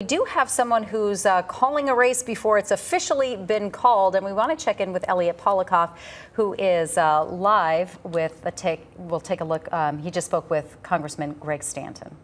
We do have someone who's uh, calling a race before it's officially been called, and we want to check in with Elliot Polikoff, who is uh, live with a take. We'll take a look. Um, he just spoke with Congressman Greg Stanton.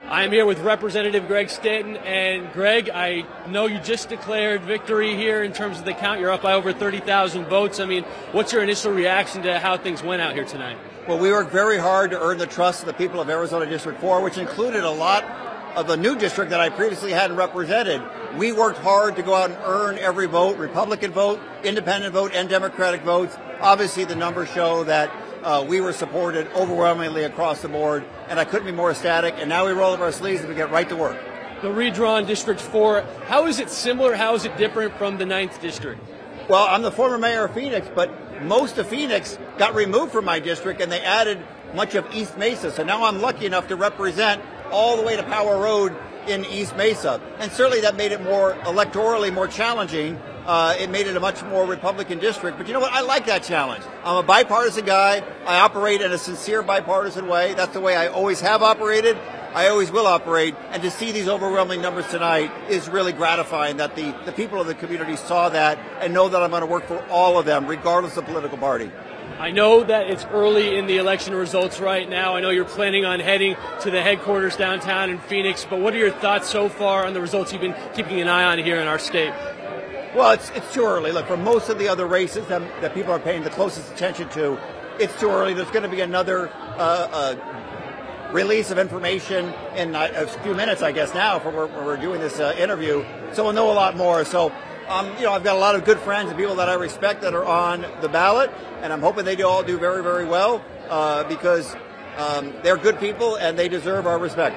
I'm here with Representative Greg Stanton, and Greg, I know you just declared victory here in terms of the count. You're up by over 30,000 votes. I mean, what's your initial reaction to how things went out here tonight? Well, we worked very hard to earn the trust of the people of Arizona District 4, which included a lot of the new district that I previously hadn't represented, we worked hard to go out and earn every vote, Republican vote, independent vote, and Democratic votes. Obviously, the numbers show that uh, we were supported overwhelmingly across the board, and I couldn't be more ecstatic. And now we roll up our sleeves and we get right to work. The redrawn District 4, how is it similar? How is it different from the 9th District? Well, I'm the former mayor of Phoenix, but most of Phoenix got removed from my district and they added much of East Mesa. So now I'm lucky enough to represent all the way to Power Road in East Mesa. And certainly that made it more electorally more challenging. Uh, it made it a much more Republican district. But you know what? I like that challenge. I'm a bipartisan guy. I operate in a sincere bipartisan way. That's the way I always have operated. I always will operate. And to see these overwhelming numbers tonight is really gratifying that the, the people of the community saw that and know that I'm going to work for all of them, regardless of political party. I know that it's early in the election results right now. I know you're planning on heading to the headquarters downtown in Phoenix, but what are your thoughts so far on the results you've been keeping an eye on here in our state? Well, it's, it's too early. Look, for most of the other races that, that people are paying the closest attention to, it's too early. There's going to be another uh, uh, release of information in a few minutes, I guess, now, for where, we're doing this uh, interview. So we'll know a lot more. So um, you know, I've got a lot of good friends and people that I respect that are on the ballot, and I'm hoping they do all do very, very well uh, because um, they're good people and they deserve our respect.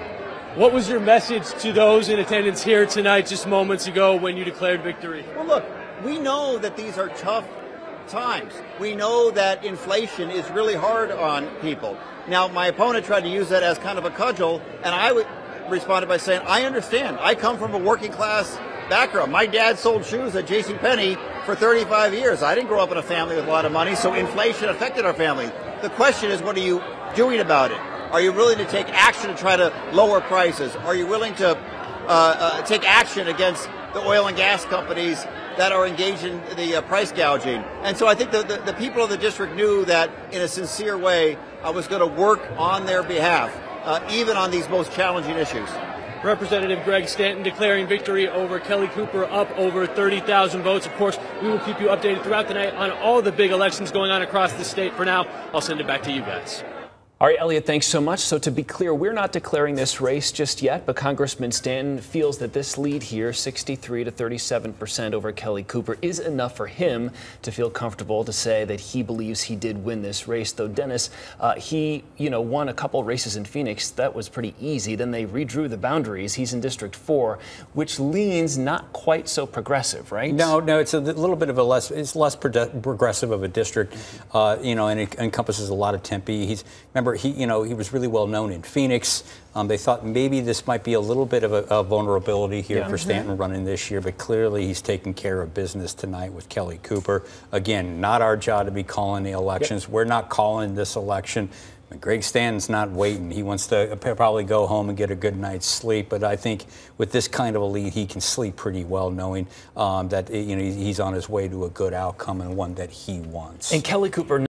What was your message to those in attendance here tonight, just moments ago, when you declared victory? Well, look, we know that these are tough times. We know that inflation is really hard on people. Now, my opponent tried to use that as kind of a cudgel, and I responded by saying, I understand. I come from a working class background. My dad sold shoes at J.C. Penney for 35 years. I didn't grow up in a family with a lot of money, so inflation affected our family. The question is, what are you doing about it? Are you willing to take action to try to lower prices? Are you willing to uh, uh, take action against the oil and gas companies that are engaged in the uh, price gouging? And so I think the, the, the, people of the district knew that in a sincere way I was going to work on their behalf, uh, even on these most challenging issues. Representative Greg Stanton declaring victory over Kelly Cooper, up over 30,000 votes. Of course, we will keep you updated throughout the night on all the big elections going on across the state. For now, I'll send it back to you guys. All right, Elliot, thanks so much. So to be clear, we're not declaring this race just yet, but Congressman Stanton feels that this lead here, 63 to 37 percent over Kelly Cooper, is enough for him to feel comfortable to say that he believes he did win this race. Though Dennis, uh, he, you know, won a couple races in Phoenix. That was pretty easy. Then they redrew the boundaries. He's in District 4, which leans not quite so progressive, right? No, no, it's a little bit of a less, it's less progressive of a district, uh, you know, and it encompasses a lot of Tempe. He's, remember, remember, he, you know, he was really well known in Phoenix. Um, they thought maybe this might be a little bit of a, a vulnerability here yeah. for mm-hmm. Stanton running this year, but clearly he's taking care of business tonight with Kelly Cooper. Again, not our job to be calling the elections. Yep. We're not calling this election. Greg Stanton's not waiting. He wants to probably go home and get a good night's sleep. But I think with this kind of a lead, he can sleep pretty well, knowing um, that you know he's on his way to a good outcome and one that he wants. And Kelly Cooper.